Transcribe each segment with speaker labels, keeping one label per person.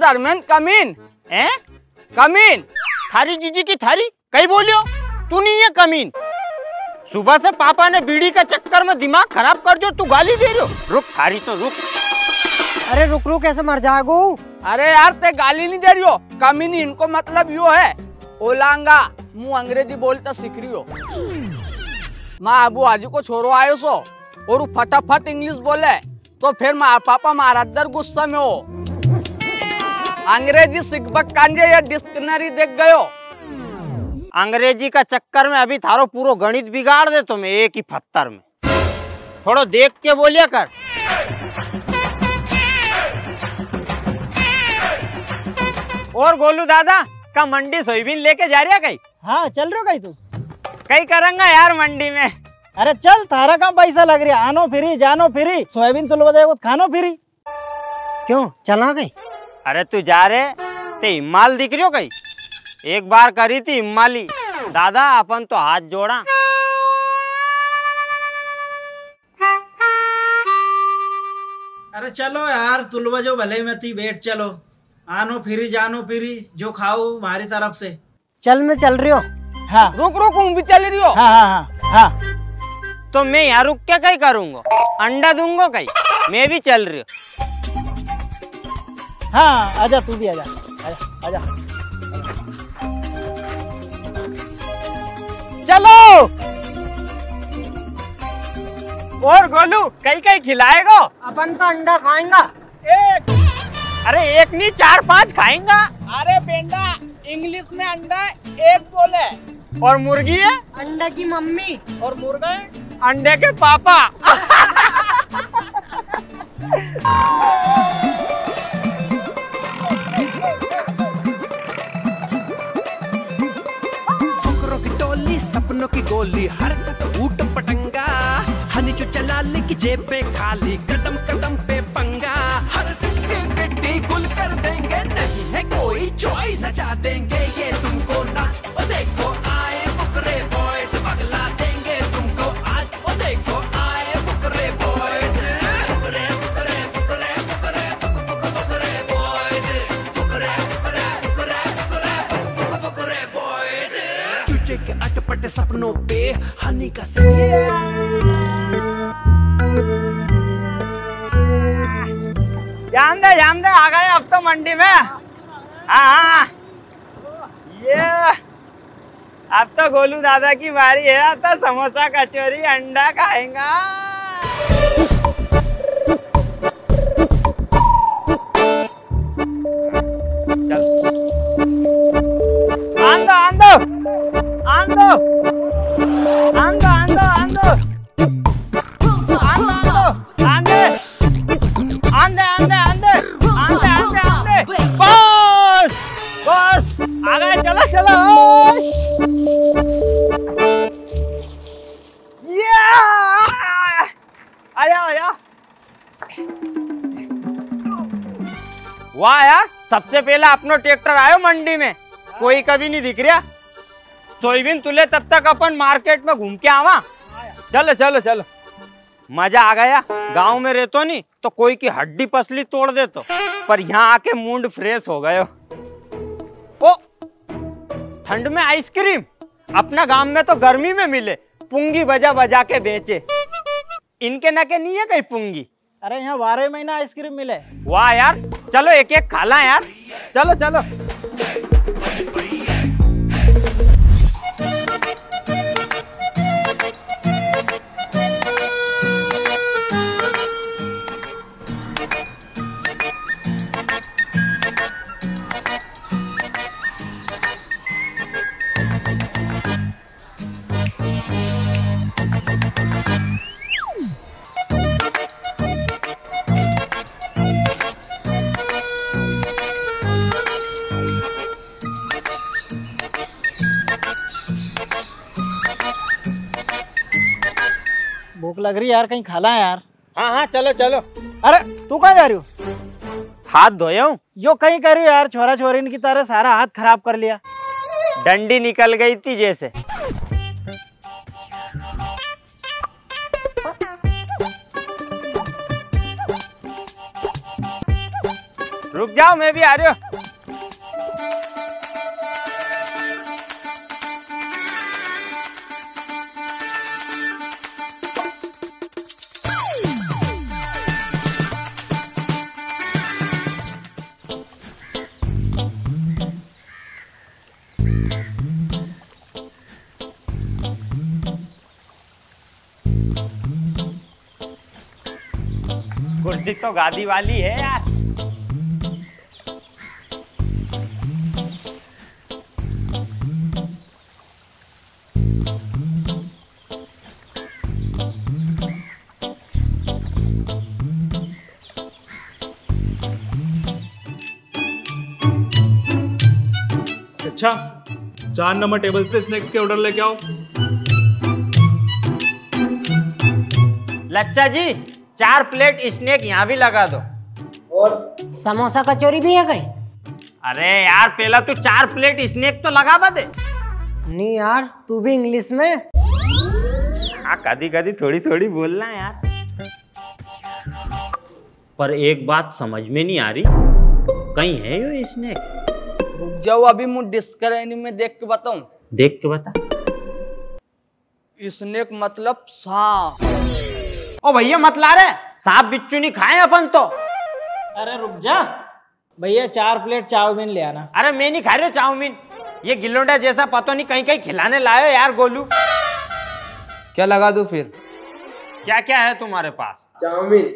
Speaker 1: धर्मेंद्र कमीन
Speaker 2: हैं?
Speaker 1: कमीन
Speaker 2: थारी जीजी की थारी? कहीं बोलियो? तू नहीं है कमीन सुबह से पापा ने बीड़ी का चक्कर में दिमाग खराब कर दियो तू गाली दे रही हो। रुक थारी तो रुक।
Speaker 3: अरे रुक रुक ऐसे मर जागो।
Speaker 1: अरे यार ते गाली नहीं दे रही हो। कमीन इनको मतलब यो है। ओलांगा मुँह अंग्रेज़ी बोलता सीख रही हो। माँ अबू आजू को छोरो आयो सो। और फटाफट इंग्लिश बोले तो फिर माँ पापा मारा दर गुस्सा में हो। अंग्रेज़ी सिखबक कांजे या डिक्शनरी देख गयो।
Speaker 2: अंग्रेज़ी का चक्कर में अभी थारो पूरो गणित बिगाड़ दे तुम्हें एक ही पत्थर में। थोड़ा देख के बोलिया कर। और गोलू दादा का मंडी सोयाबीन लेके जा रही है कहीं?
Speaker 3: हाँ चल रहे हो कहीं तू।
Speaker 2: कहीं करेंगा यार मंडी में।
Speaker 3: अरे चल तारा काम पैसा लग रहा आनो फिरी जानो फिरी सोयाबीन तुल बताए खानो फिरी। क्यों चला गई
Speaker 2: अरे तू जा रहे ते हिमाल दिख रही हो कहीं? एक बार करी थी हिमाली दादा अपन तो हाथ जोड़ा।
Speaker 4: अरे चलो यार तुलवा जो भले में थी बैठ चलो। आनो फिरी जानो फिरी जो खाओ हमारी तरफ़ से।
Speaker 3: चल मैं चल रही हो। हाँ।
Speaker 1: रुक रुक भी चल रही हो।
Speaker 3: हाँ हाँ हाँ हाँ।
Speaker 2: तो मैं यहाँ रुक के कहीं करूँगा? अंडा दूँगा कहीं? मैं भी चल रही हूँ।
Speaker 3: हाँ आजा तू भी आजा। आजा आजा।
Speaker 1: चलो!
Speaker 2: और गोलू कहीं कहीं खिलाएगा?
Speaker 3: अपन तो अंडा खाएँगा।
Speaker 1: एक।
Speaker 2: अरे एक नहीं चार पाँच खाएँगा।
Speaker 1: अरे बेंडा इंग्लिश में अंडा एक बोले
Speaker 2: और मुर्गी है?
Speaker 3: अंडा की मम्मी। और मुर्गा है?
Speaker 2: अंडे के पापा।
Speaker 5: चला ले की जेब पे खाली कदम कदम पे पंगा हर सिक्के गिट्टी गुल कर देंगे नहीं है कोई चॉइस सजा देंगे ये तुमको ना ओ देखो आए फुकरे बॉयज़ बगला देंगे तुमको आज ओ देखो आए फुकरे बॉयज़ फुकरे फुकरे फुक फुक फुकरे बॉयज़ फुकरे फुकरे फुकरे फुक फुक बॉयज़ चूचे के अटपटे सपनों पे हनी का
Speaker 2: जान दे जान दे, आ गए अब तो मंडी में। हाँ ये, अब तो गोलू दादा की बारी है, अब तो समोसा कचौरी, अंडा खाएँगा। आंदो। आंदे आंदे आंदे आंदे आंदे। सबसे पहला अपनो ट्रैक्टर आयो मंडी में। कोई कभी नहीं दिख रहा। सोयाबीन तुले तब तक अपन मार्केट में घूम के आवा। चलो चलो चलो। मज़ा आ गया। गाँव में रहतो नहीं तो कोई की हड्डी पसली तोड़ दे तो पर यहाँ आके मूड फ्रेश हो गयो। ओ ठंड में आइसक्रीम। अपना गाँव में तो गर्मी में मिले। पुंगी बजा बजा के बेचे। इनके नके नहीं है कहीं पुंगी?
Speaker 3: अरे यहाँ बारह महीना आइसक्रीम मिले।
Speaker 2: वाह यार चलो एक एक खाला यार। चलो चलो।
Speaker 3: लग रही यार कहीं खाला है यार।
Speaker 2: हाँ हाँ चलो चलो।
Speaker 3: अरे तू कहाँ जा रही हो?
Speaker 2: हाथ धोया हूँ।
Speaker 3: यो कहीं करियो यार छोरा छोरी की तरह सारा हाथ खराब कर लिया।
Speaker 2: डंडी निकल गई थी जैसे। रुक जाओ मैं भी आ रही हूँ। कुर्सी तो गादी वाली है यार।
Speaker 6: अच्छा चार नंबर टेबल से स्नैक्स के ऑर्डर लेके आओ।
Speaker 2: लच्चा जी चार प्लेट स्नेक यहाँ भी लगा दो।
Speaker 7: और समोसा कचौरी भी है कहीं?
Speaker 2: अरे यार पहला तू चार प्लेट स्नैक तो लगा दे।
Speaker 7: नहीं यार तू भी इंग्लिश में।
Speaker 2: हाँ कभी कभी थोड़ी थोड़ी बोलना यार। पर एक बात समझ में नहीं आ रही। कहीं है यो स्नैक?
Speaker 1: रुक जाओ अभी मुझ डिस्करेनी में देख के बताऊँ।
Speaker 2: देख के बता।
Speaker 1: स्नेक मतलब सांप।
Speaker 2: ओ भैया मत ला रे सांप बिच्छू नहीं खाए अपन तो।
Speaker 3: अरे रुक जा भैया चार प्लेट चाउमीन ले आना।
Speaker 2: अरे मैं नहीं खा रही हूँ चाउमीन। ये गिलोंडा जैसा पता नहीं कहीं कहीं खिलाने लाए यार गोलू।
Speaker 8: क्या लगा दू फिर?
Speaker 2: क्या क्या है तुम्हारे पास?
Speaker 8: चाउमीन।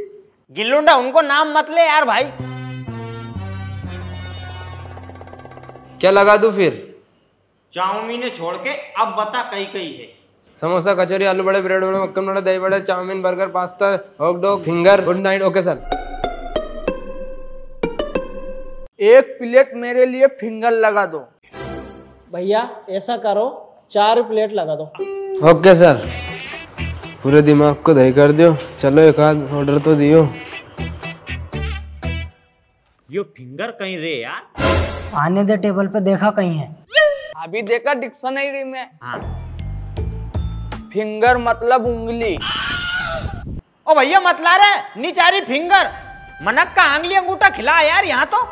Speaker 2: गिलोंडा उनको नाम मत ले यार भाई।
Speaker 8: क्या लगा दू फिर?
Speaker 2: चाउमीन छोड़ के अब बता कहीं कहीं है।
Speaker 8: समोसा कचौरी आलू बड़े ब्रेड बड़े मक्खन बड़े दही बड़े chowmein burger pasta hot dog finger good night okay sir
Speaker 1: एक प्लेट मेरे लिए फिंगर लगा दो।
Speaker 3: भैया ऐसा करो चार प्लेट लगा दो।
Speaker 8: ओके सर पूरे दिमाग को दही कर दियो। चलो एक आध ऑर्डर तो दियो।
Speaker 2: यो फिंगर कहीं रे यार?
Speaker 7: आने दे टेबल पे देखा कहीं है।
Speaker 1: अभी देखा डिक्शनरी में।
Speaker 2: हाँ।
Speaker 1: फिंगर मतलब उंगली।
Speaker 2: ओ भैया मत ला रे निचारी फिंगर। मनक का आंगली अंगूठा खिला यार यहाँ तो।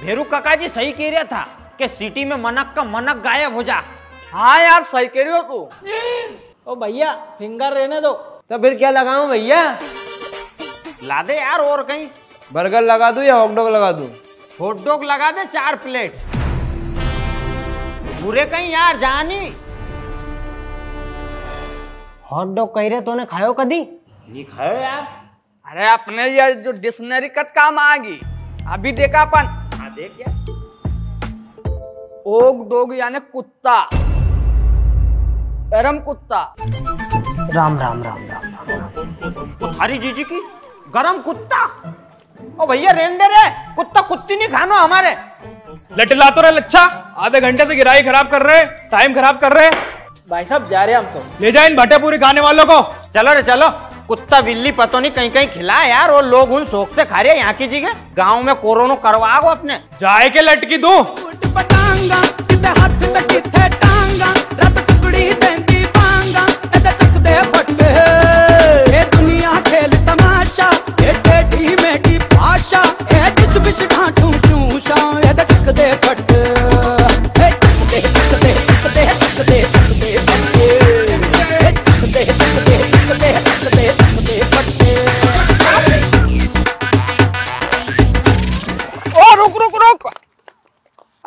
Speaker 2: भेरू काका जी सही कह रहा था कि सिटी में मनक का मनक गायब हो जा।
Speaker 1: हाँ यार सही कह रही हो तू।
Speaker 3: ओ भैया फिंगर रहने दो।
Speaker 8: तो फिर क्या लगाऊँ भैया?
Speaker 2: ला दे यार और कहीं।
Speaker 8: बर्गर लगा दू या हॉट डॉग लगा दू?
Speaker 2: हॉट डॉग लगा दे चार प्लेट पूरे कहीं यार जानी।
Speaker 7: हॉट डॉग कह रहे तूने खायो कदी
Speaker 2: नहीं खाओ यार।
Speaker 1: अरे अपने ये जो डिक्शनरी कट काम आ गई अभी देखा अपन।
Speaker 2: हाँ देख यार
Speaker 1: ओग डोग यानी कुत्ता। गरम कुत्ता।
Speaker 7: राम राम राम राम
Speaker 2: हरी जीजी की? गरम कुत्ता? ओ भैया रेन दे रे कुत्ता कुत्ती नहीं खानो हमारे।
Speaker 6: लटला तो रहे लच्छा। आधे घंटे से गिराई खराब कर रहे टाइम खराब कर रहे।
Speaker 3: भाई साहब जा रहे हम तो।
Speaker 6: ले जाए इन भट्टे पूरी खाने वालों को।
Speaker 2: चलो रे चलो। कुत्ता बिल्ली पतो नहीं कहीं कहीं खिला यार और लोग उन शोक से खा रहे यहाँ की जी के गाँव में कोरोना करवा गो अपने।
Speaker 6: जाए के लटकी दू।
Speaker 5: दुनिया खेल तमाशा ए टेढ़ी मेढ़ी भाषा।
Speaker 1: ए बिच बिच ढांटू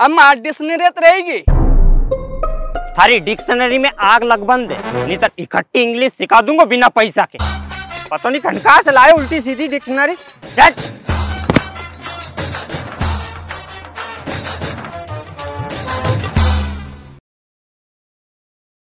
Speaker 1: अब मार डिक्शनरी तो रहेगी।
Speaker 2: थारी डिक्शनरी में आग लग बंद है नहीं तो इकट्ठी इंग्लिश सिखा दूँगा बिना पैसा के। पता नहीं कनका से लाए उल्टी सीधी डिक्शनरी।